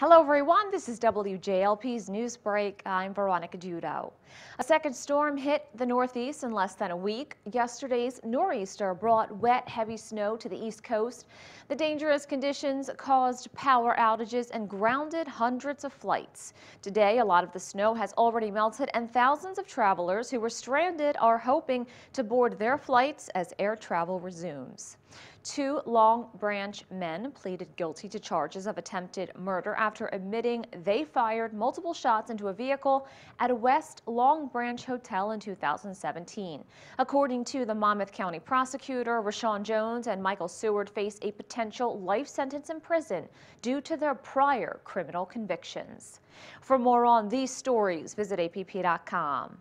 Hello everyone, this is WJLP's News Break. I'm Veronica Judo. A second storm hit the Northeast in less than a week. Yesterday's nor'easter brought wet, heavy snow to the East Coast. The dangerous conditions caused power outages and grounded hundreds of flights. Today, a lot of the snow has already melted and thousands of travelers who were stranded are hoping to board their flights as air travel resumes. Two Long Branch men pleaded guilty to charges of attempted murder after admitting they fired multiple shots into a vehicle at a West Long Branch hotel in 2017. According to the Monmouth County prosecutor, Rashawn Jones and Michael Seward face a potential life sentence in prison due to their prior criminal convictions. For more on these stories, visit app.com.